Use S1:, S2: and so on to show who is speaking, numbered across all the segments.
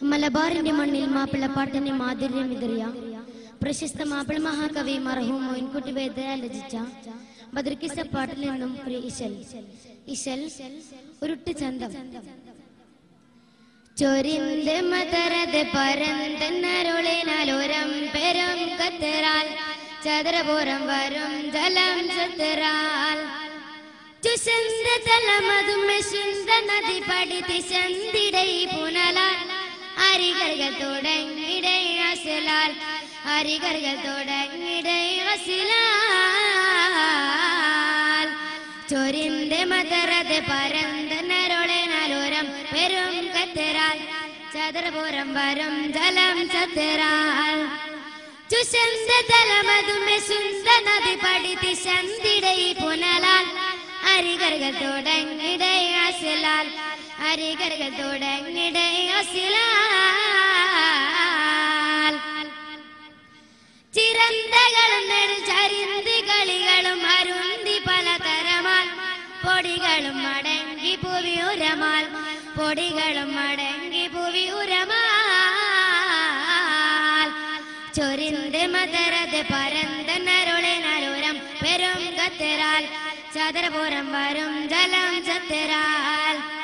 S1: മലബാറിന്റെ മണ്ണിൽ മാപ്പിള മാപ്പിളപ്പാട്ടിന്റെ മാധുര്യം വിതറിയ പ്രശസ്ത മാപ്പിള മഹാകവി മർഹൂം മോയിൻകുട്ടി വേദന രചിച്ച ബദർക്കിസ പാട്ടിൽ നിന്നും ഒരു ഇശൽ. ഇശൽ ഉരുട്ട് ചന്തം. ചൊരിന്ത് മതരത് പരന്തന്നരുളിനാലോരം പെരും കത്തറാൽ ചതുരപുരം വരും ജലം ചത്തറാൽ. ചുശന്ത തലമതും നദി പടി തിശന്തിടൈ പുനലാൽ അരികർകൾ തുടങ്ങിടൈ അസലാൽ അരികർകൾ തുടങ്ങിടൈ അസലാൽ ചൊരിന്ത് മതരത് പരന്തനരുളിനാലോരം പെരും കത്തരാൽ ചതുരപുരം വരും ജലം ചത്തരാൽ ചുശന്ത തലമതുമെ സുന്ദ നദി പഠിത്തി ചന്തിടൈ പുനലാൽ അരികർകൾ തുടങ്ങിടൈ അസലാൽ അരികർകൾ തുടങ്ങിടൈ അസലാൽ. ചിരന്തകളും നെടുചരിന്തി കളികളും അരുന്തി പലതരമാൽ. പൊടികളും അടങ്ങി പുവി ഉരമാൽ. പൊടികളും അടങ്ങി പുവി ഉരമാൽ. ചൊരിന്ത് മതരത് പരന്തനരുളിനരുരം പെരും കത്തരാൽ. ചതുരപുരം വരും ജലം ചത്തരാൽ.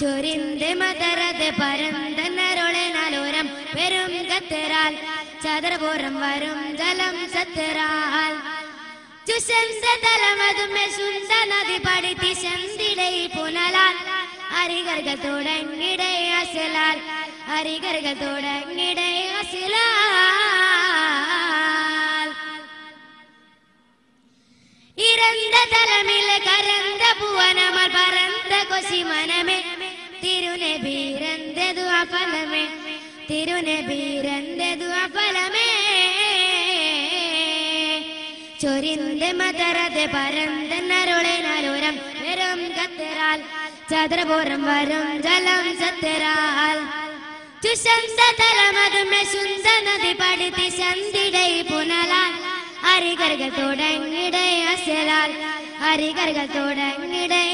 S1: ചൊരിന്ത് മതരത് പരന്തനരുളനലോരം പെരും കത്തരാൽ. ചതുർപൂരം വരും ജലം സത്തരാൽ. ചുശംസതലമതുമെ സുന്ദ നദി പഠിത്തി ശന്തിടൈ പുനലാൽ. അരികർകൾ ഇരന്ത തലമിലെ കരന്ത പുവനമൽ പരന്ത കൊശി മനമേ തിരുനബീരന്തെതു അഫലമേ തിരുനബീരന്തെതു അഫലമേ ചൊരിന്ത് മതരത് പരന്തനരുളിനരുരം വെറും കത്തരാൽ ചതുരപുരം വരും ജലം സത്തരാൽ നദി പുനലാൽ. അരികർകൾ അസലാൽ. അരികർകൾ തുടങ്ങിടൈ